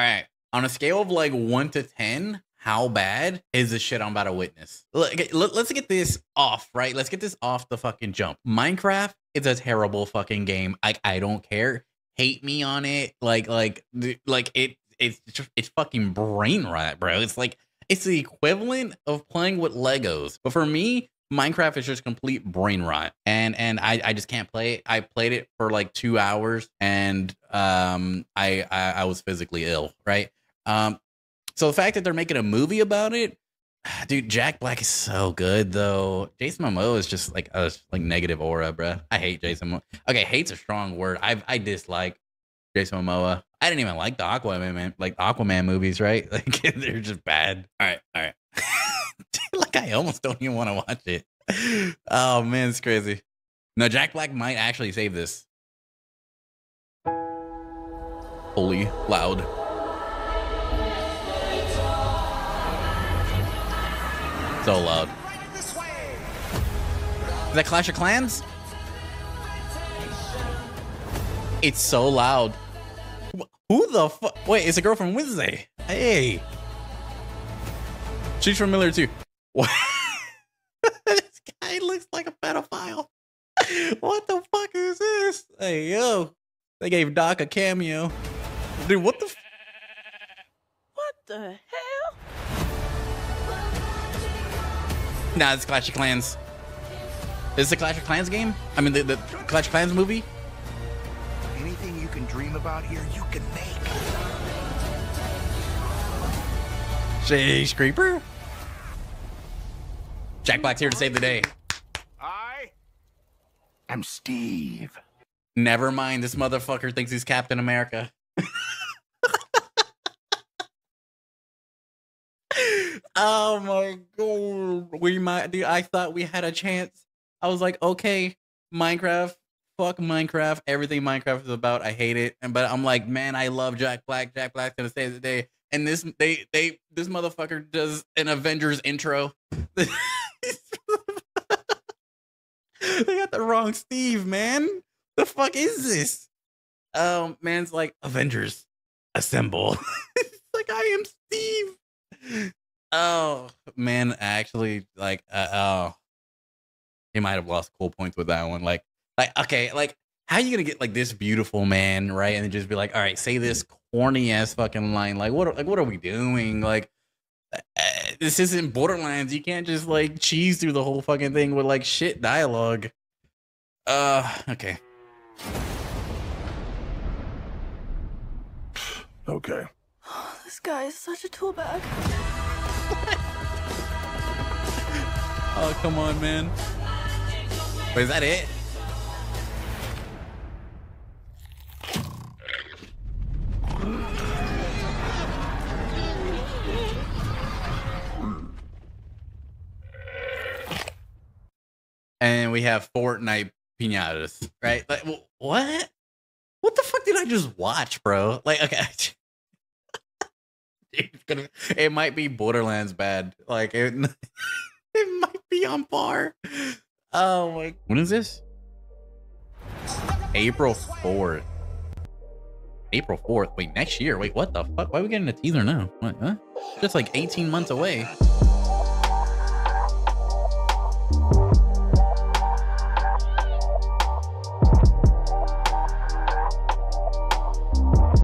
All right. On a scale of like one to 10, how bad is the shit I'm about to witness? Let, us get this off, right? Let's get this off the fucking jump. Minecraft is a terrible fucking game. Like, I don't care. Hate me on it. Like, like, like it, it's, it's fucking brain rot, bro. It's like, it's the equivalent of playing with Legos. But for me, Minecraft is just complete brain rot, and and I, I just can't play it. I played it for like two hours, and um I, I I was physically ill, right? Um, so the fact that they're making a movie about it, dude, Jack Black is so good though. Jason Momoa is just like a like negative aura, bro. I hate Jason. Momoa. Okay, hate's a strong word. I I dislike Jason Momoa. I didn't even like the Aquaman man, like Aquaman movies, right? Like they're just bad. All right, all right. like I almost don't even want to watch it. Oh man, it's crazy. No, Jack Black might actually save this. Holy loud. So loud. Is that Clash of Clans? It's so loud. Who the fuck? Wait, it's a girl from Wednesday. Hey. She's familiar too. What? this guy looks like a pedophile. What the fuck is this? Hey, yo. They gave Doc a cameo. Dude, what the What the hell? Nah, it's Clash of Clans. Is this a Clash of Clans game? I mean, the, the Clash of Clans movie? Anything you can dream about here, you can make. Sheesh, Creeper? Jack Black's here to save the day. I am Steve. Never mind, this motherfucker thinks he's Captain America. oh my god. We might dude, I thought we had a chance. I was like, okay, Minecraft, fuck Minecraft. Everything Minecraft is about. I hate it. And but I'm like, man, I love Jack Black. Jack Black's gonna save the day. And this they they this motherfucker does an Avengers intro. they got the wrong Steve, man. The fuck is this? Um, man's like Avengers assemble. it's like I am Steve. Oh man, actually, like, uh, oh, he might have lost cool points with that one. Like, like, okay, like, how you gonna get like this beautiful man, right? And then just be like, all right, say this corny ass fucking line. Like, what, like, what are we doing? Like, this isn't Borderlands. You can't just like cheese through the whole fucking thing with like shit dialogue. Uh, okay. Okay. This guy is such a tool bag. Oh, come on, man. Wait, is that it? And we have Fortnite pinatas, right? Like, what? What the fuck did I just watch, bro? Like, okay. Gonna- it might be Borderlands bad. Like, it, it might be on par. Oh my! When is this? April fourth. April fourth. Wait, next year. Wait, what the fuck? Why are we getting a teaser now? What? Huh? Just like eighteen months away.